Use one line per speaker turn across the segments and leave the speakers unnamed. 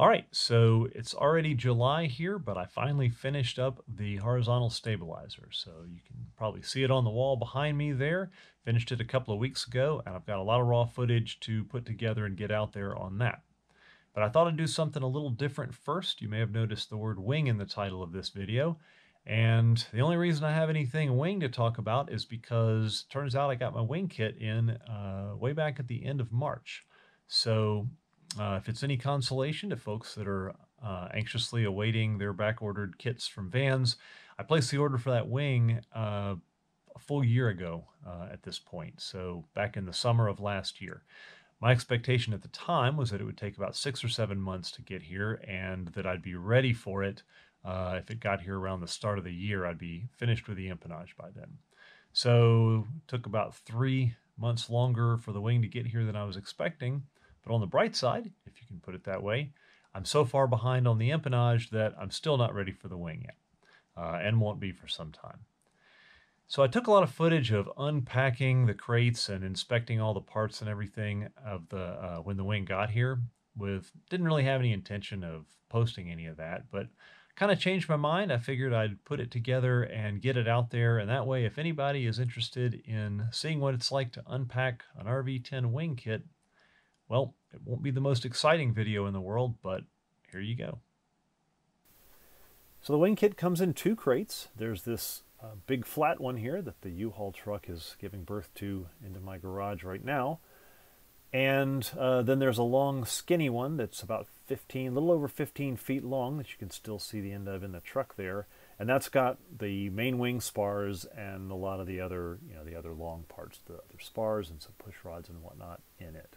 All right, so it's already July here, but I finally finished up the horizontal stabilizer. So you can probably see it on the wall behind me there. Finished it a couple of weeks ago, and I've got a lot of raw footage to put together and get out there on that. But I thought I'd do something a little different first. You may have noticed the word wing in the title of this video. And the only reason I have anything wing to talk about is because turns out I got my wing kit in uh, way back at the end of March. So uh, if it's any consolation to folks that are uh, anxiously awaiting their back-ordered kits from Vans, I placed the order for that wing uh, a full year ago uh, at this point, so back in the summer of last year. My expectation at the time was that it would take about six or seven months to get here and that I'd be ready for it. Uh, if it got here around the start of the year, I'd be finished with the empennage by then. So it took about three months longer for the wing to get here than I was expecting. But on the bright side, if you can put it that way, I'm so far behind on the empennage that I'm still not ready for the wing yet, uh, and won't be for some time. So I took a lot of footage of unpacking the crates and inspecting all the parts and everything of the uh, when the wing got here. With didn't really have any intention of posting any of that, but kind of changed my mind. I figured I'd put it together and get it out there, and that way, if anybody is interested in seeing what it's like to unpack an RV10 wing kit, well, it won't be the most exciting video in the world, but here you go. So the wing kit comes in two crates. There's this uh, big flat one here that the U-Haul truck is giving birth to into my garage right now. And uh, then there's a long skinny one that's about 15, a little over 15 feet long that you can still see the end of in the truck there. And that's got the main wing spars and a lot of the other, you know, the other long parts, the other spars and some push rods and whatnot in it.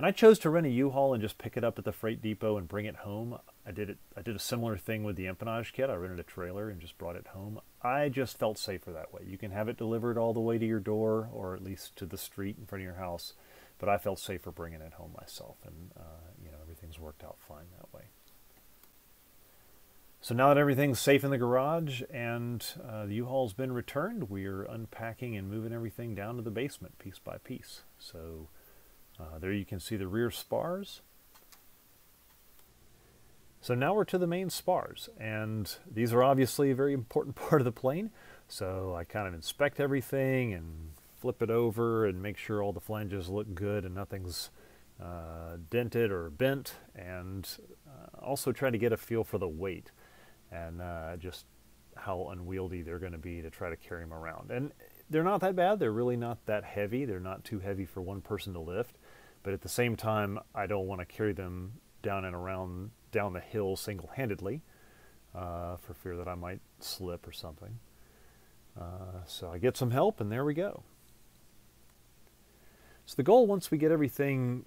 And I chose to rent a U-Haul and just pick it up at the freight depot and bring it home. I did it. I did a similar thing with the empennage kit. I rented a trailer and just brought it home. I just felt safer that way. You can have it delivered all the way to your door or at least to the street in front of your house, but I felt safer bringing it home myself, and uh, you know everything's worked out fine that way. So now that everything's safe in the garage and uh, the U-Haul's been returned, we're unpacking and moving everything down to the basement piece by piece. So. Uh, there you can see the rear spars. So now we're to the main spars, and these are obviously a very important part of the plane. So I kind of inspect everything and flip it over and make sure all the flanges look good and nothing's uh, dented or bent, and uh, also try to get a feel for the weight and uh, just how unwieldy they're going to be to try to carry them around. And they're not that bad. They're really not that heavy. They're not too heavy for one person to lift. But at the same time, I don't want to carry them down and around down the hill single-handedly uh, for fear that I might slip or something. Uh, so I get some help, and there we go. So the goal, once we get everything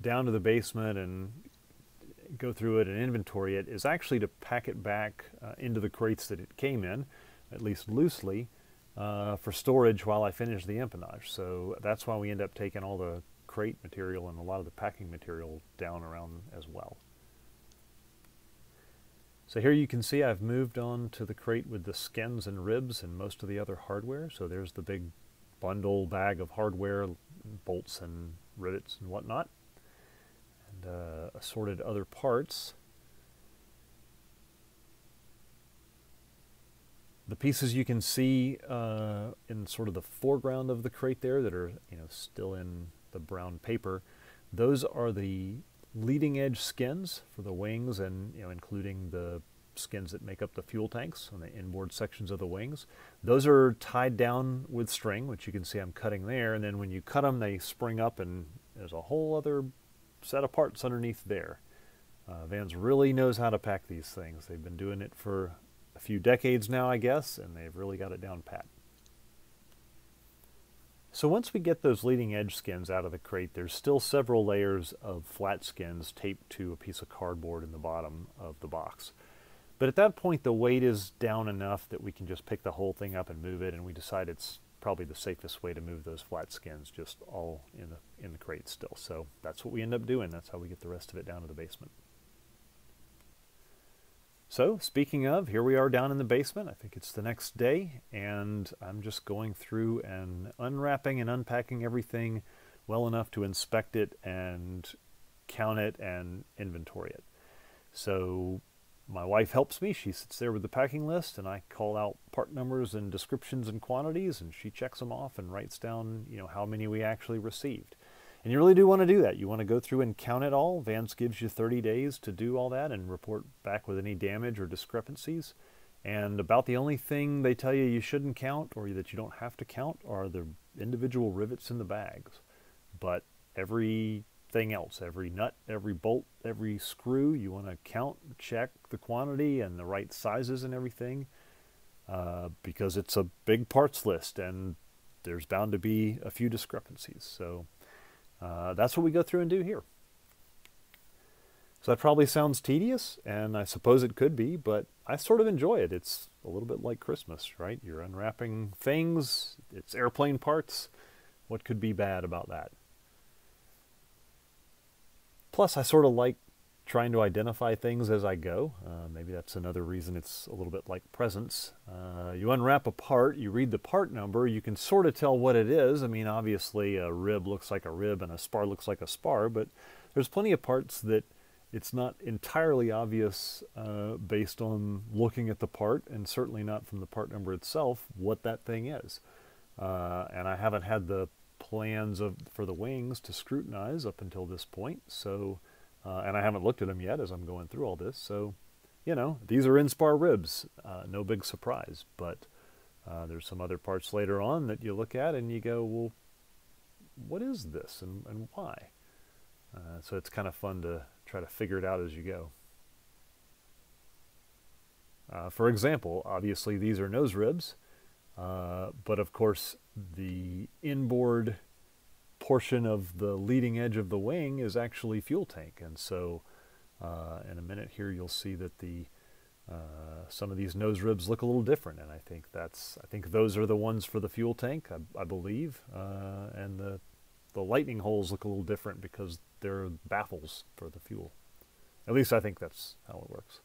down to the basement and go through it and inventory it, is actually to pack it back uh, into the crates that it came in, at least loosely, uh, for storage while I finish the empennage. So that's why we end up taking all the crate material and a lot of the packing material down around as well. So here you can see I've moved on to the crate with the skins and ribs and most of the other hardware. So there's the big bundle bag of hardware, bolts and rivets and whatnot, and uh, assorted other parts. The pieces you can see uh, in sort of the foreground of the crate there that are you know still in the brown paper. Those are the leading edge skins for the wings and you know including the skins that make up the fuel tanks on the inboard sections of the wings. Those are tied down with string, which you can see I'm cutting there, and then when you cut them, they spring up and there's a whole other set of parts underneath there. Uh, Vans really knows how to pack these things. They've been doing it for few decades now, I guess, and they've really got it down pat. So once we get those leading edge skins out of the crate, there's still several layers of flat skins taped to a piece of cardboard in the bottom of the box. But at that point, the weight is down enough that we can just pick the whole thing up and move it, and we decide it's probably the safest way to move those flat skins just all in the, in the crate still. So that's what we end up doing. That's how we get the rest of it down to the basement. So, speaking of, here we are down in the basement. I think it's the next day, and I'm just going through and unwrapping and unpacking everything well enough to inspect it and count it and inventory it. So my wife helps me. She sits there with the packing list, and I call out part numbers and descriptions and quantities, and she checks them off and writes down, you know, how many we actually received. And you really do want to do that. You want to go through and count it all. Vans gives you 30 days to do all that and report back with any damage or discrepancies. And about the only thing they tell you you shouldn't count or that you don't have to count are the individual rivets in the bags. But everything else, every nut, every bolt, every screw, you want to count, check the quantity and the right sizes and everything uh, because it's a big parts list and there's bound to be a few discrepancies. So uh, that's what we go through and do here. So that probably sounds tedious, and I suppose it could be, but I sort of enjoy it. It's a little bit like Christmas, right? You're unwrapping things, it's airplane parts. What could be bad about that? Plus, I sort of like trying to identify things as I go. Uh, maybe that's another reason it's a little bit like presents. Uh, you unwrap a part, you read the part number, you can sort of tell what it is. I mean, obviously, a rib looks like a rib and a spar looks like a spar, but there's plenty of parts that it's not entirely obvious uh, based on looking at the part, and certainly not from the part number itself, what that thing is. Uh, and I haven't had the plans of for the wings to scrutinize up until this point, so uh, and I haven't looked at them yet as I'm going through all this. So, you know, these are Inspar ribs, uh, no big surprise. But uh, there's some other parts later on that you look at and you go, well, what is this and, and why? Uh, so it's kind of fun to try to figure it out as you go. Uh, for example, obviously these are nose ribs, uh, but of course the inboard portion of the leading edge of the wing is actually fuel tank, and so uh, in a minute here you'll see that the uh, some of these nose ribs look a little different, and I think that's I think those are the ones for the fuel tank, I, I believe, uh, and the the lightning holes look a little different because they're baffles for the fuel. At least I think that's how it works.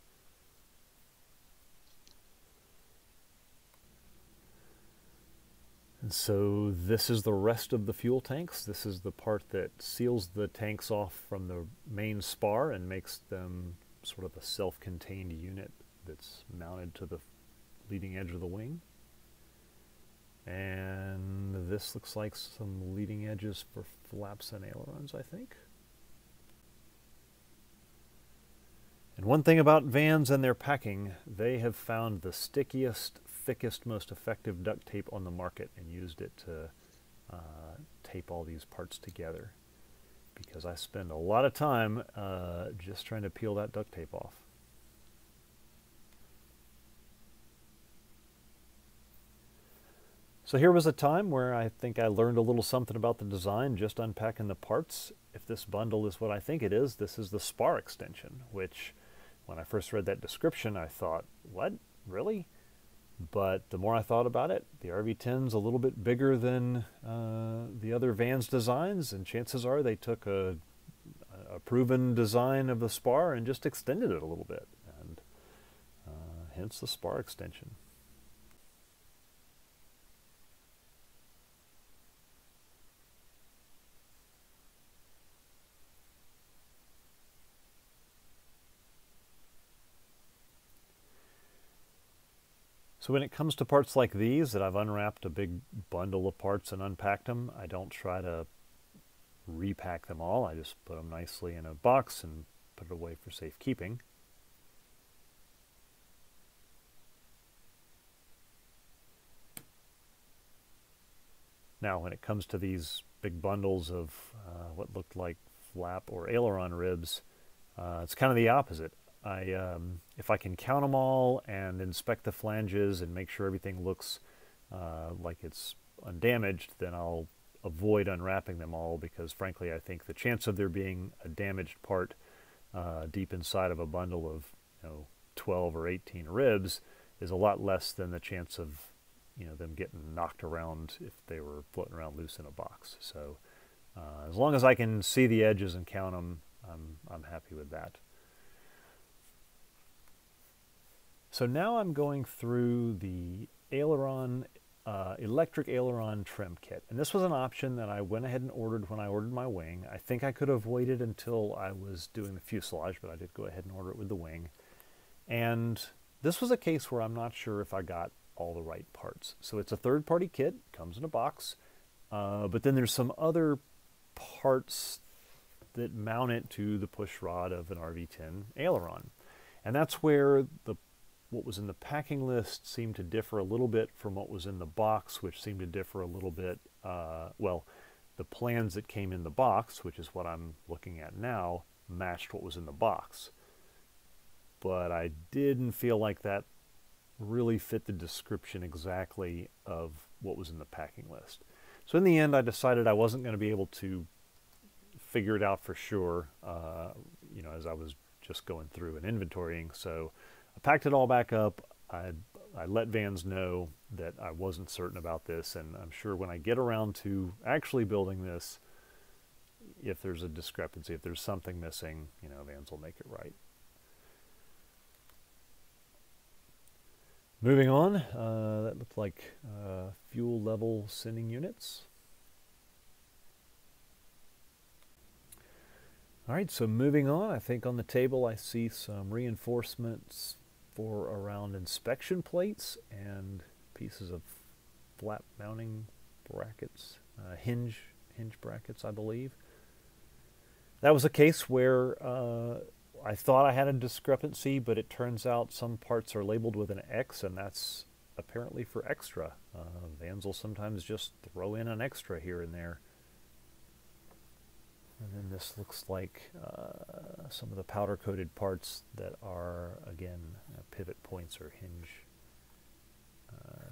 And so this is the rest of the fuel tanks. This is the part that seals the tanks off from the main spar and makes them sort of a self-contained unit that's mounted to the leading edge of the wing. And this looks like some leading edges for flaps and ailerons, I think. And one thing about Vans and their packing, they have found the stickiest, thickest, most effective duct tape on the market and used it to uh, tape all these parts together. Because I spend a lot of time uh, just trying to peel that duct tape off. So here was a time where I think I learned a little something about the design just unpacking the parts. If this bundle is what I think it is, this is the spar extension, which when I first read that description, I thought, what, really? But the more I thought about it, the RV10's a little bit bigger than uh, the other Vans designs, and chances are they took a, a proven design of the spar and just extended it a little bit, and uh, hence the spar extension. So when it comes to parts like these that I've unwrapped a big bundle of parts and unpacked them, I don't try to repack them all. I just put them nicely in a box and put it away for safekeeping. Now when it comes to these big bundles of uh, what looked like flap or aileron ribs, uh, it's kind of the opposite. I, um, if I can count them all and inspect the flanges and make sure everything looks uh, like it's undamaged, then I'll avoid unwrapping them all because frankly I think the chance of there being a damaged part uh, deep inside of a bundle of you know 12 or 18 ribs is a lot less than the chance of you know them getting knocked around if they were floating around loose in a box. So uh, as long as I can see the edges and count them, I'm, I'm happy with that. So now I'm going through the aileron uh, electric aileron trim kit. And this was an option that I went ahead and ordered when I ordered my wing. I think I could have waited until I was doing the fuselage, but I did go ahead and order it with the wing. And this was a case where I'm not sure if I got all the right parts. So it's a third party kit, comes in a box, uh, but then there's some other parts that mount it to the push rod of an RV10 aileron. And that's where the what was in the packing list seemed to differ a little bit from what was in the box, which seemed to differ a little bit. Uh, well, the plans that came in the box, which is what I'm looking at now, matched what was in the box. But I didn't feel like that really fit the description exactly of what was in the packing list. So in the end, I decided I wasn't going to be able to figure it out for sure, uh, you know, as I was just going through and inventorying. So I packed it all back up. I, I let Vans know that I wasn't certain about this, and I'm sure when I get around to actually building this, if there's a discrepancy, if there's something missing, you know, Vans will make it right. Moving on, uh, that looked like uh, fuel level sending units. All right, so moving on, I think on the table I see some reinforcements for around inspection plates and pieces of flap mounting brackets, uh, hinge hinge brackets, I believe. That was a case where uh, I thought I had a discrepancy, but it turns out some parts are labeled with an X, and that's apparently for extra. Uh, Vans will sometimes just throw in an extra here and there. And then this looks like uh, some of the powder coated parts that are, again, uh, pivot points or hinge uh,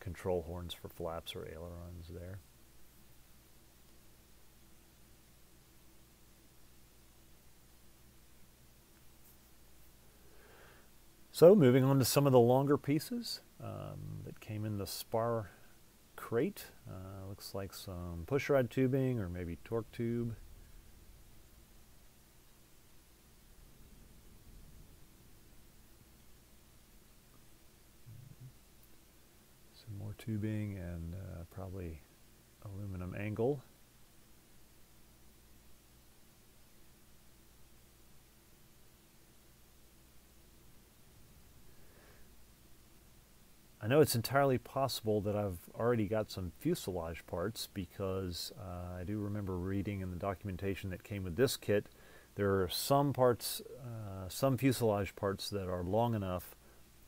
control horns for flaps or ailerons there. So moving on to some of the longer pieces um, that came in the spar crate. Uh, looks like some pushrod tubing or maybe torque tube. Some more tubing and uh, probably aluminum angle. I know it's entirely possible that I've already got some fuselage parts because uh, I do remember reading in the documentation that came with this kit there are some parts, uh, some fuselage parts that are long enough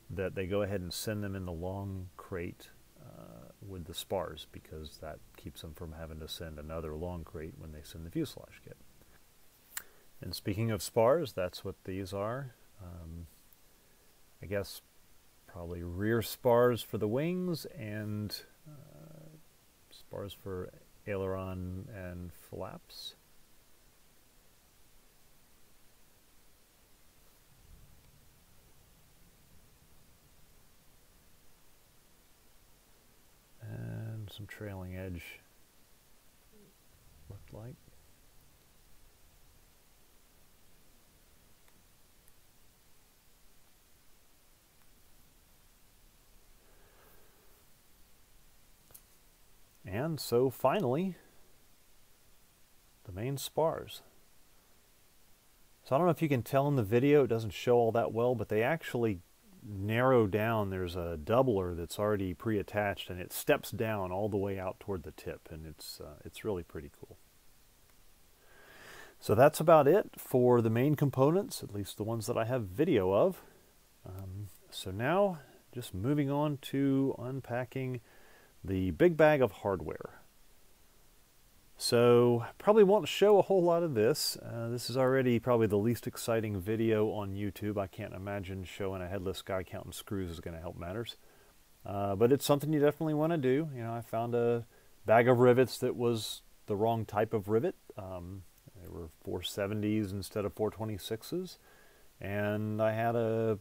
that they go ahead and send them in the long crate uh, with the spars because that keeps them from having to send another long crate when they send the fuselage kit. And speaking of spars, that's what these are. Um, I guess probably rear spars for the wings and uh, spars for aileron and flaps. And some trailing edge looked like. And so finally, the main spars. So I don't know if you can tell in the video, it doesn't show all that well, but they actually narrow down. There's a doubler that's already pre-attached and it steps down all the way out toward the tip and it's, uh, it's really pretty cool. So that's about it for the main components, at least the ones that I have video of. Um, so now just moving on to unpacking the big bag of hardware. So probably won't show a whole lot of this. Uh, this is already probably the least exciting video on YouTube. I can't imagine showing a headless guy counting screws is going to help matters. Uh, but it's something you definitely want to do. You know, I found a bag of rivets that was the wrong type of rivet. Um, they were 470s instead of 426s. And I had a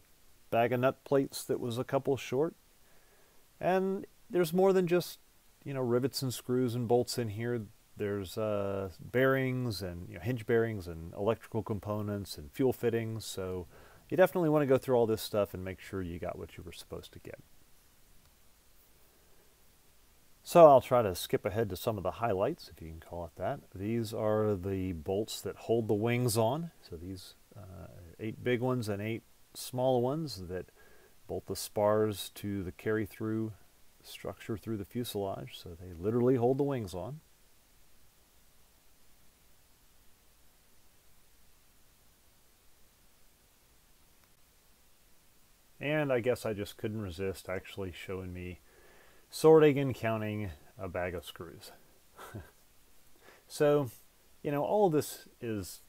bag of nut plates that was a couple short. And there's more than just you know rivets and screws and bolts in here. There's uh, bearings and you know, hinge bearings and electrical components and fuel fittings. So you definitely want to go through all this stuff and make sure you got what you were supposed to get. So I'll try to skip ahead to some of the highlights, if you can call it that. These are the bolts that hold the wings on. So these uh, eight big ones and eight small ones that bolt the spars to the carry-through structure through the fuselage. So they literally hold the wings on. And I guess I just couldn't resist actually showing me sorting and counting a bag of screws. so, you know, all of this is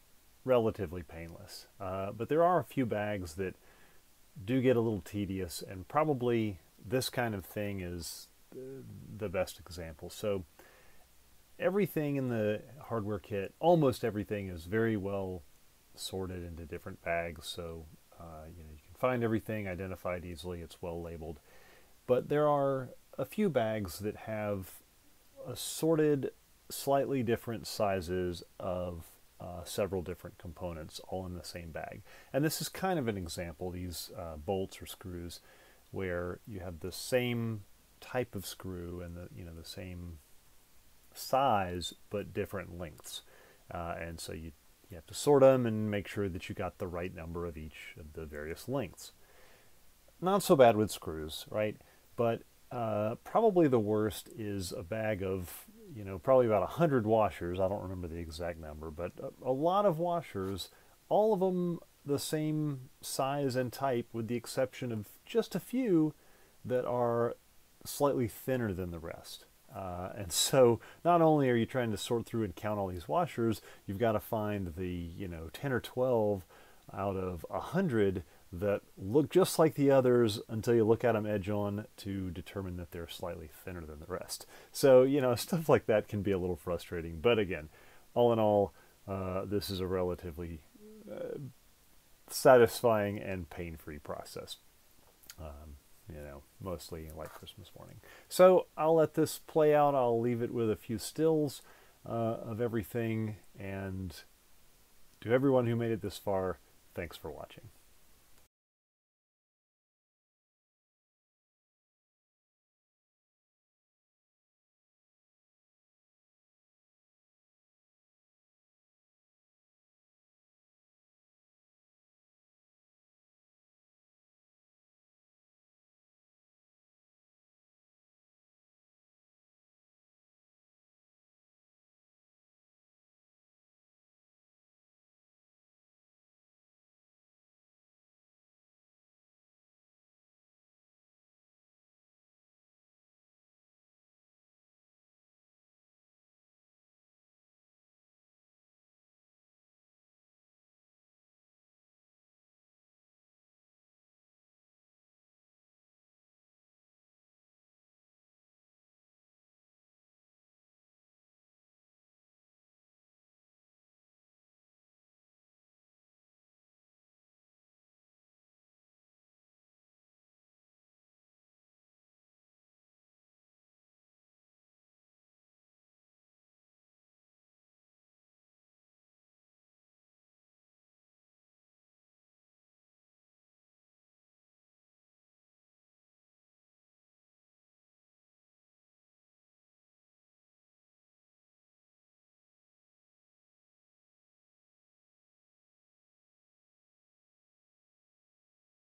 relatively painless, uh, but there are a few bags that do get a little tedious, and probably this kind of thing is the best example. So, everything in the hardware kit, almost everything, is very well sorted into different bags. So, uh, you know, you can find everything identified easily. It's well labeled, but there are a few bags that have assorted slightly different sizes of uh, several different components all in the same bag. And this is kind of an example, these uh, bolts or screws, where you have the same type of screw and the you know the same size but different lengths. Uh, and so you, you have to sort them and make sure that you got the right number of each of the various lengths. Not so bad with screws, right? But uh, probably the worst is a bag of, you know, probably about 100 washers. I don't remember the exact number, but a, a lot of washers, all of them the same size and type, with the exception of just a few that are slightly thinner than the rest. Uh, and so not only are you trying to sort through and count all these washers, you've got to find the, you know, 10 or 12 out of 100 that look just like the others until you look at them edge on to determine that they're slightly thinner than the rest. So, you know, stuff like that can be a little frustrating. But again, all in all, uh, this is a relatively uh, satisfying and pain-free process. Um, you know, mostly like Christmas morning. So I'll let this play out. I'll leave it with a few stills uh, of everything. And to everyone who made it this far, thanks for watching.